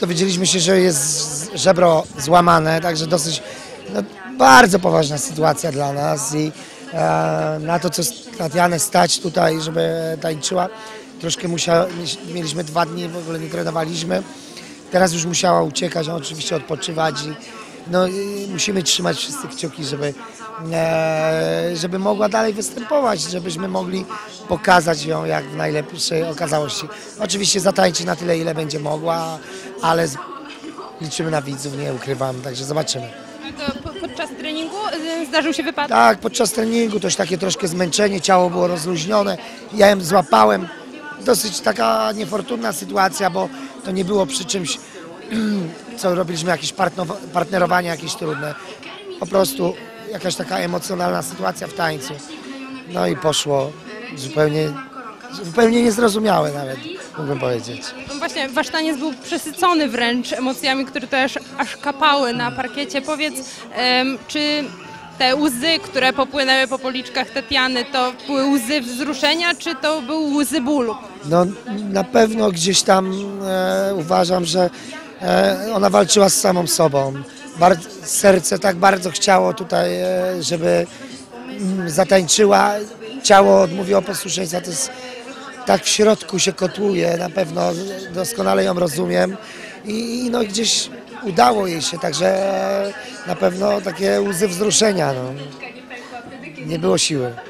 dowiedzieliśmy się, że jest żebro złamane, także dosyć no, bardzo poważna sytuacja dla nas i e, na to, co Tatianę stać tutaj, żeby tańczyła, troszkę musiała, mieliśmy dwa dni, w ogóle nie trenowaliśmy. Teraz już musiała uciekać, oczywiście odpoczywać i no, musimy trzymać wszyscy kciuki, żeby, e, żeby mogła dalej występować, żebyśmy mogli pokazać ją jak w najlepszej okazałości. Oczywiście zatańczy na tyle, ile będzie mogła, ale liczymy na widzów, nie ukrywam, także zobaczymy. To podczas treningu y, zdarzył się wypadek? Tak, podczas treningu też takie troszkę zmęczenie, ciało było rozluźnione, ja ją złapałem. Dosyć taka niefortunna sytuacja, bo to nie było przy czymś, co robiliśmy jakieś partnerowanie jakieś trudne. Po prostu jakaś taka emocjonalna sytuacja w tańcu. No i poszło zupełnie, zupełnie niezrozumiałe nawet, mógłbym powiedzieć. No Właśnie wasz taniec był przesycony wręcz emocjami, które też aż kapały na parkiecie. Powiedz, czy te łzy, które popłynęły po policzkach Tatiany, to były łzy wzruszenia, czy to były łzy bólu? No na pewno gdzieś tam e, uważam, że ona walczyła z samą sobą. Serce tak bardzo chciało tutaj, e, żeby mm, zatańczyła. Ciało odmówiło posłuszeństwa. To jest, tak w środku się kotłuje, na pewno doskonale ją rozumiem. I no gdzieś udało jej się, także e, na pewno takie łzy wzruszenia. No. Nie było siły.